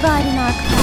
dividing our.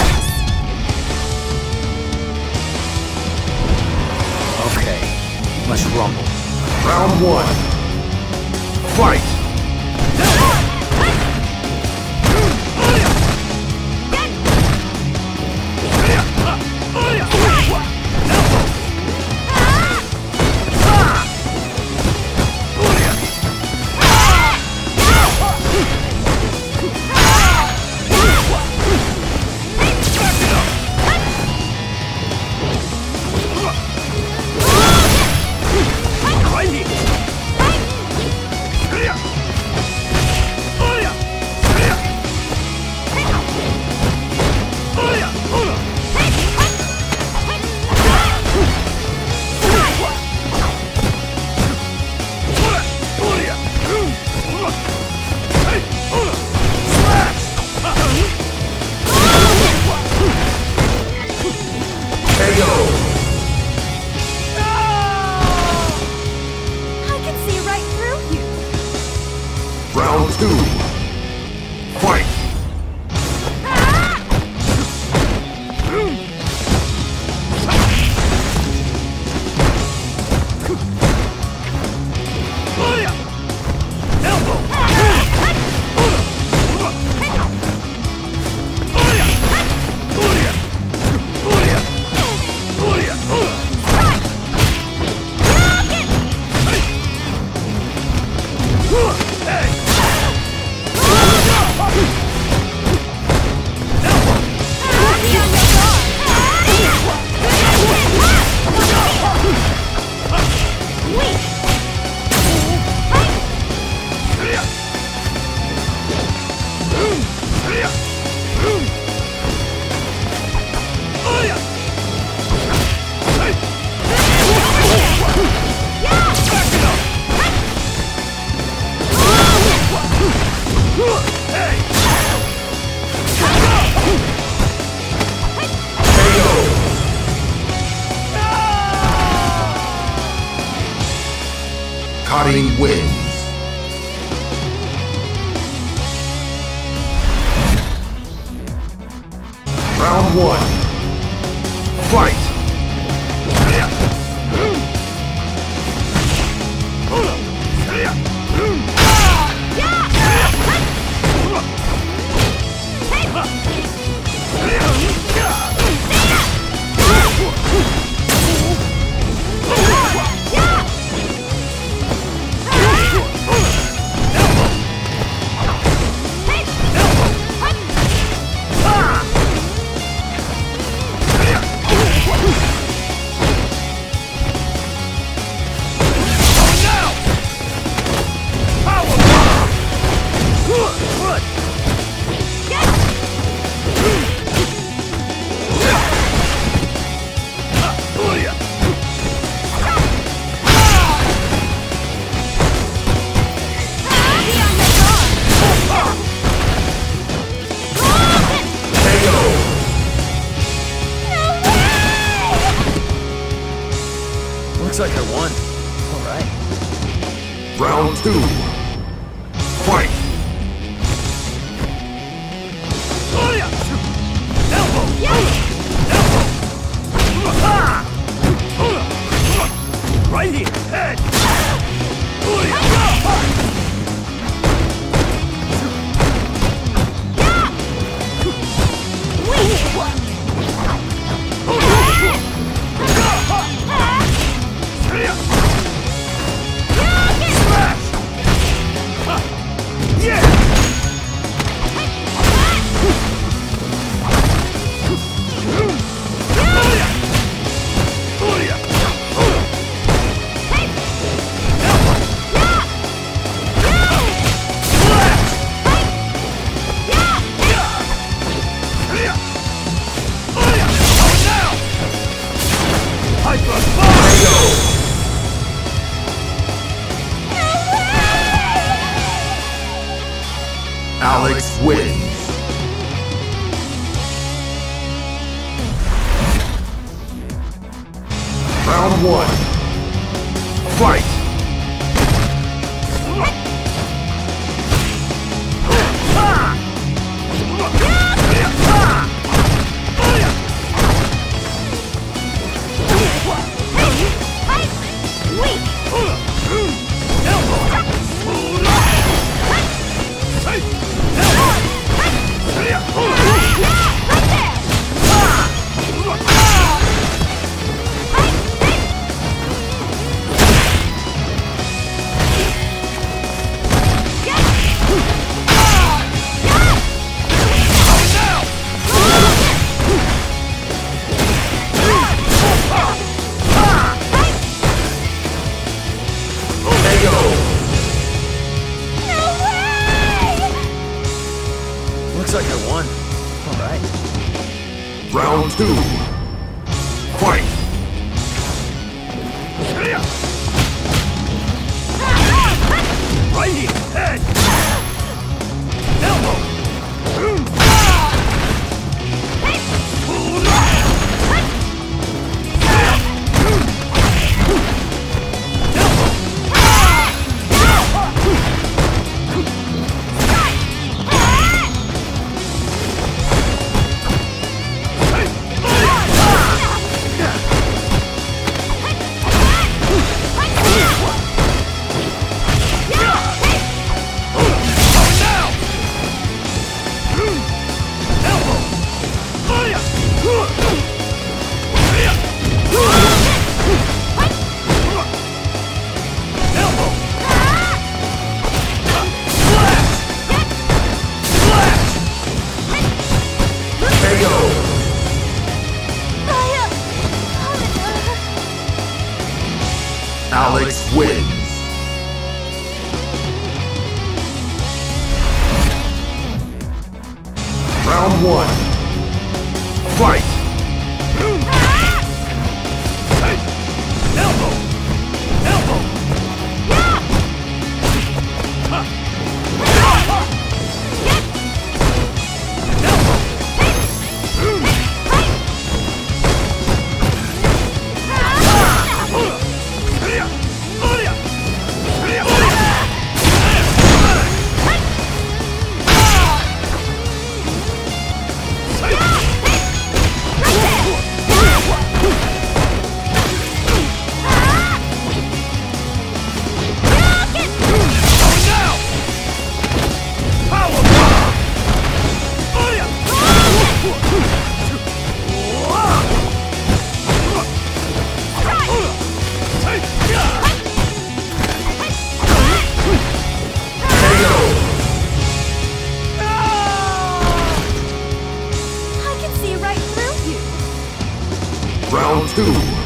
Two.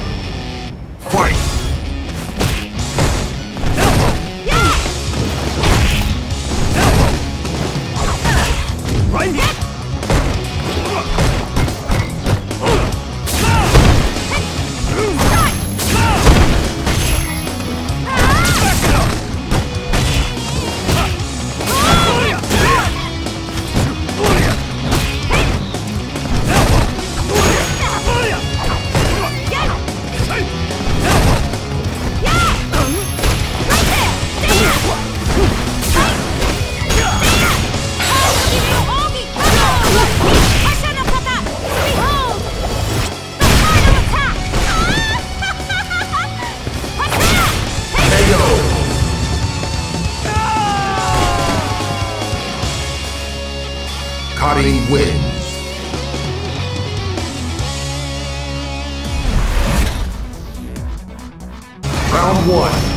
Karin wins. Round one.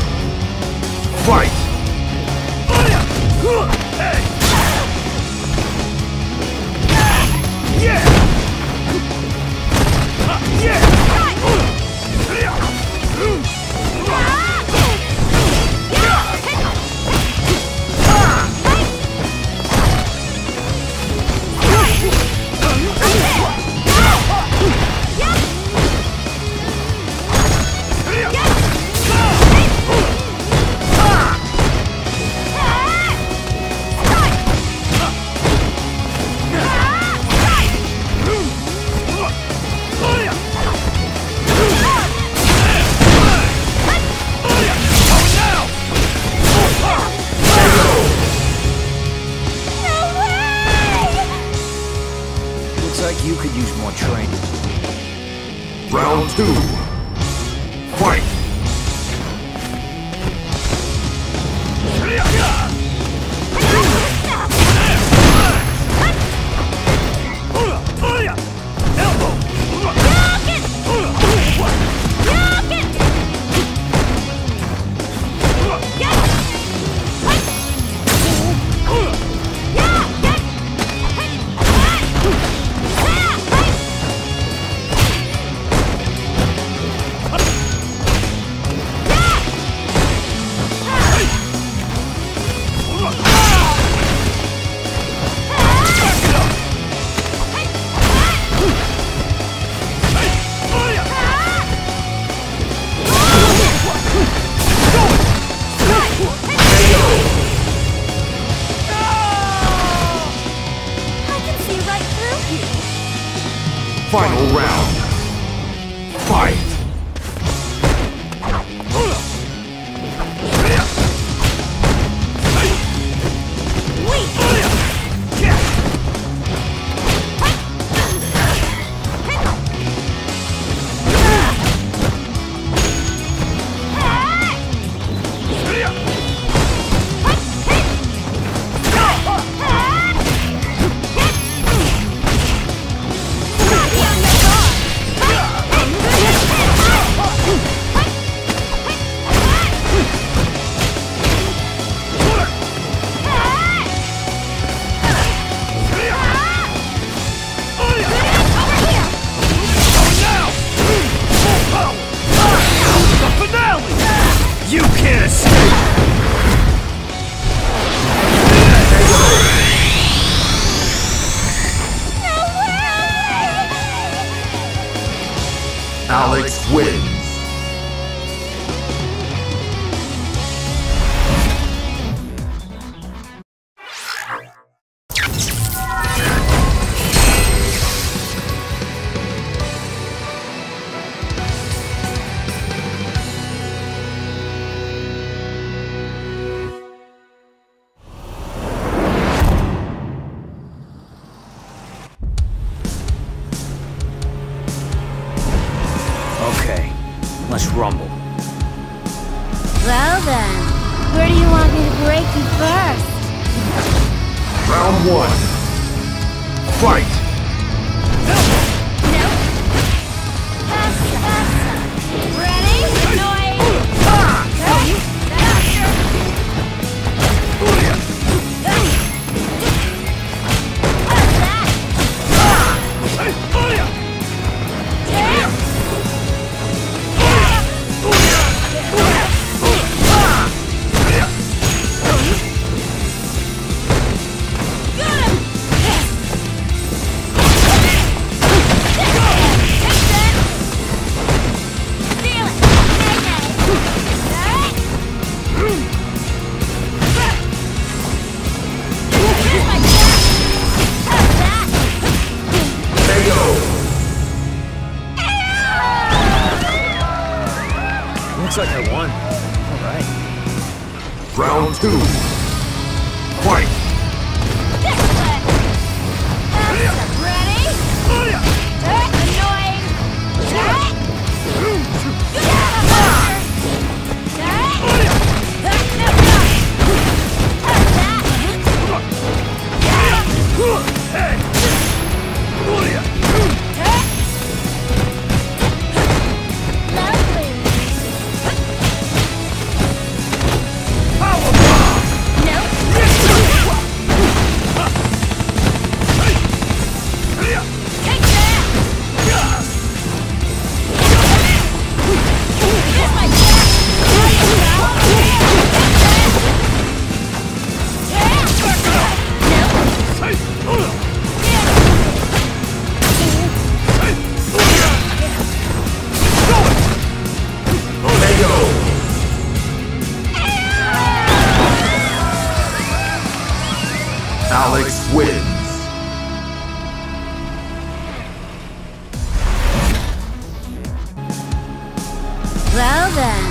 then.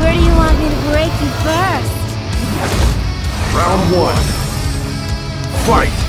Where do you want me to break you first? Round one. Fight!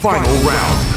Final round.